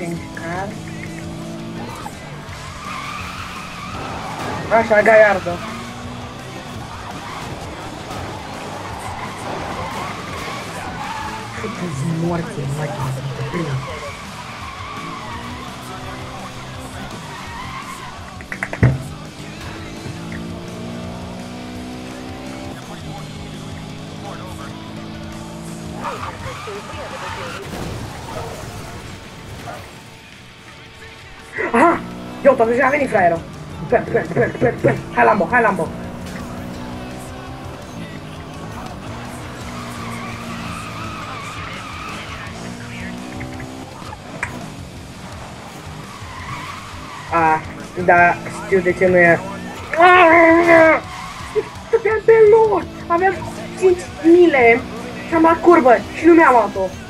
tem esse cara. Nossa, a gaiarda. Fica morte, morte, Thank you. Aha! Iată, deja a venit fraierul. Pe, pe, pe, pe, pe. Hai Lambo, hai Lambo. A, da, știu de ce nu e. Stăteam pe loc! Aveam 5 mile și am luat curbă și nu mi-am luat-o.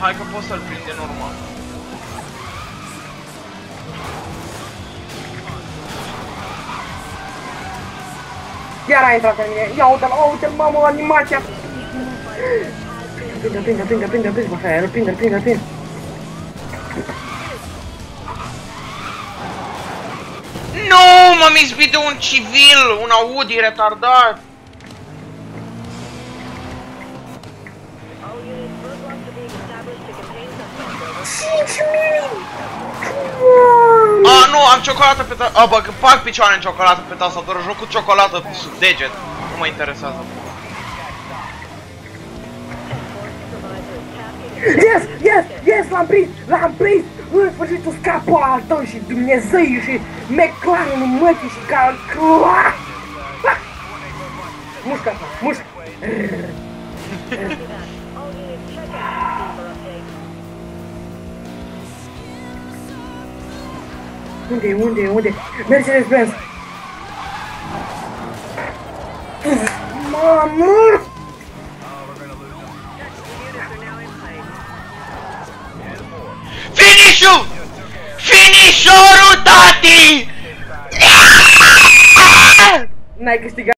Hai că pot să-l prinde normal. Iar a intrat în mine. Ia uite-l, uite-l, mamă, animația. Prinde, prinde, prinde, prinde, prinde, mă, fraierul, prinde, prinde, prinde. Nu, m-am izbit de un civil, un Audi retardat. A, nu, am ciocolată pe ta... A, bă, că fac picioare în ciocolată pe tastatură, joc cu ciocolată sub deget. Nu mă interesează. Yes, yes, yes, l-am prins, l-am prins! În sfârșit tu scapul ăla al tău și Dumnezeu și McLaren-ul mătii și ca... Ah! Ah! Mușcă asta, mușcă! Unde e, unde e, unde e? Mercedes-Benz! Mamă! Finish-ul! Finish-orul, tati! N-ai câștigat